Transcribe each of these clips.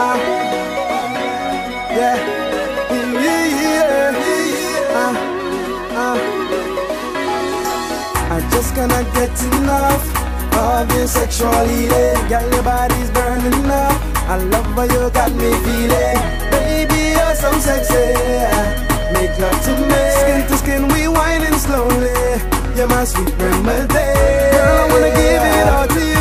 Uh, yeah. I just cannot get enough of your sexuality. Girl, your body's burning up. I love how you got me feeling. Baby, you're so sexy. Make love to me. Skin to skin, we whining slowly. You're my sweet remedy. Girl, I wanna give it all to you.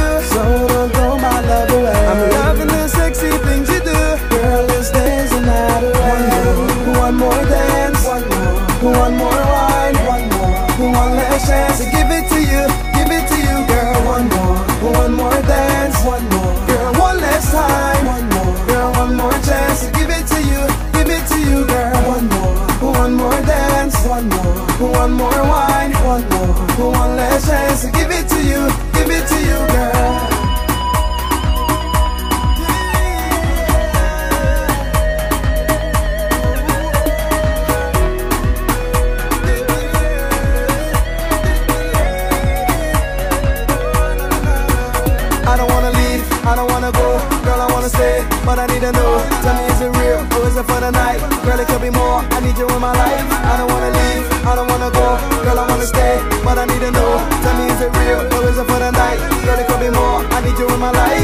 Last chance give it to you. Give it to you, girl. One more. One more dance. One more. Girl, one last time. One more. Girl, one more chance to give it to you. Give it to you, girl. One more. One more dance. One more. One more wine. One more. One last chance to give it to you. Give it to you, girl. I don't wanna go Girl, I wanna stay, but I need to know Tell me, is it real, or is it for the night? Girl, it could be more, I need you in my life I don't wanna leave, I don't wanna go Girl, I wanna stay, but I need to know Tell me, is it real, or is it for the night? Girl, it could be more, I need you in my life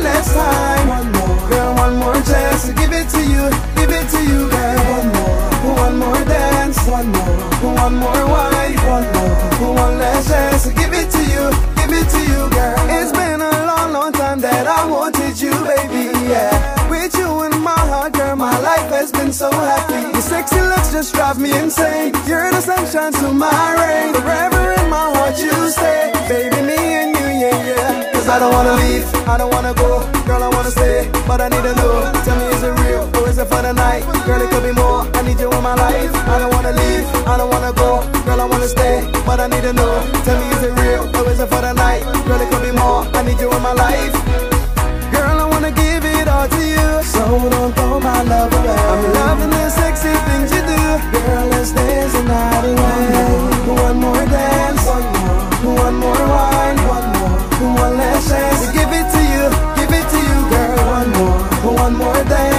one last time. One more, girl, one more chance to give it to you Give it to you, girl. One more, one more dance. One more, one more wine. One more, one last chance to give it to you Give it to you, girl. It's been a long, long time that I wanted you, baby, yeah. With you in my heart, girl, my life has been so happy. Your sexy looks just drive me insane. You're the sunshine don't wanna leave, I don't wanna go. Girl, I wanna stay, but I need to know Tell me, is it real, or is it for the night? Girl, it could be more, I need you in my life. I don't wanna leave, I don't wanna go. Girl, I wanna stay, but I need to know Tell me, is it real, or is it for the night? Girl, it could be more, I need you in my life One more dance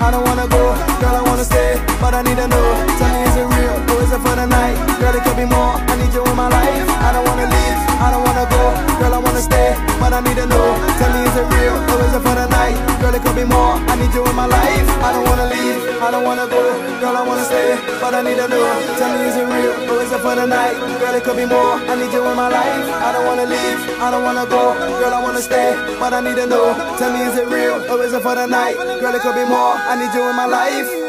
I don't wanna go Girl, I wanna stay, but I need to know Tell me, is it real, or is it for the night? Girl, it could be more, I need you in my life I don't wanna leave, I don't wanna go Girl, I wanna stay, but I need to know Tell me, is it real, or is it for the night? Girl, it could be more, I need you in my life. I don't wanna leave, I don't wanna go. Girl, I wanna stay, but I need to know Tell me, is it real, or is it for the night? Girl, it could be more, I need you in my life. I don't wanna leave, I don't wanna go. Girl, I wanna stay, but I need to know Tell me, is it real, or is it for the night? Girl, it could be more, I need you in my life